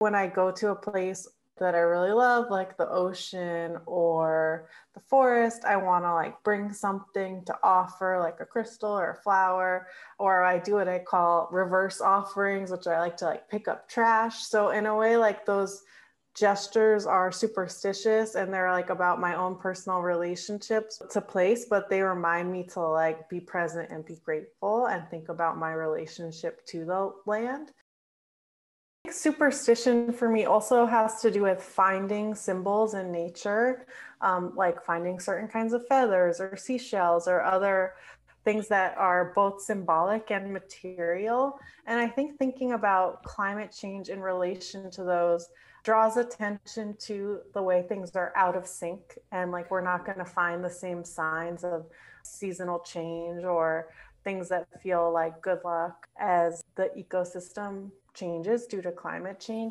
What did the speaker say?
When I go to a place that I really love, like the ocean or the forest, I want to like bring something to offer, like a crystal or a flower, or I do what I call reverse offerings, which I like to like pick up trash. So, in a way, like those gestures are superstitious and they're like about my own personal relationships to place but they remind me to like be present and be grateful and think about my relationship to the land superstition for me also has to do with finding symbols in nature um, like finding certain kinds of feathers or seashells or other things that are both symbolic and material. And i think thinking about climate change in relation to those draws attention to the way things are out of sync and like we're not going to find the same signs of seasonal change or things that feel like good luck as the ecosystem changes due to climate change